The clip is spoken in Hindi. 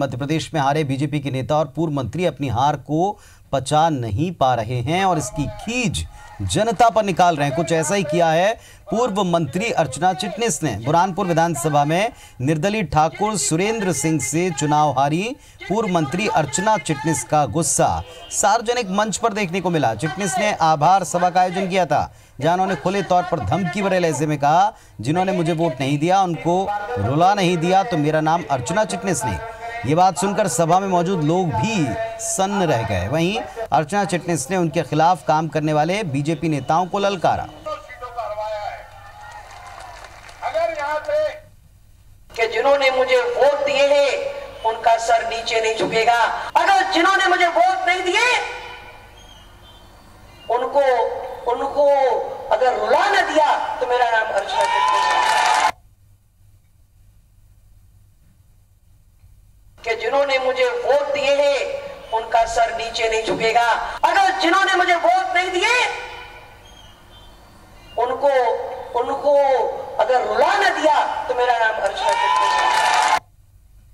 मध्य प्रदेश में हारे बीजेपी के नेता और पूर्व मंत्री अपनी हार को पचा नहीं पा रहे हैं और इसकी खींच जनता पर निकाल रहे हैं। कुछ ऐसा ही किया है पूर्व मंत्री अर्चना चिटनिस ने। बुरहानपुर विधानसभा में निर्दलीय ठाकुर सुरेंद्र सिंह से चुनाव हारी। पूर्व मंत्री अर्चना चिटनिस का गुस्सा सार्वजनिक मंच पर देखने को मिला। चिटनिस ने आभार सभा का आयोजन किया था, जहाँ उन्होंने खुले तौर पर धमकी भरे लहजे में कहा, जिन्होंने मुझे वोट नहीं दिया, उनको रुला नहीं दिया तो मेरा नाम अर्चना चिटनिस नहीं ये बात सुनकर सभा में मौजूद लोग भी सन्न रह गए। वहीं अर्चना चिटनिस ने उनके खिलाफ काम करने वाले बीजेपी नेताओं को ललकारा। कि जिन्होंने मुझे वोट दिए हैं, उनका सर नीचे नहीं झुकेगा। अगर जिन्होंने मुझे वोट नहीं दिए, उनको उनको अगर रुला न दिया तो मेरा नाम अर्चना चिटनिस है कि जिन्होंने मुझे वोट दिए हैं, उनका सर नीचे नहीं झुकेगा। अगर जिन्होंने मुझे वोट नहीं दिए, उनको उनको अगर रुला न दिया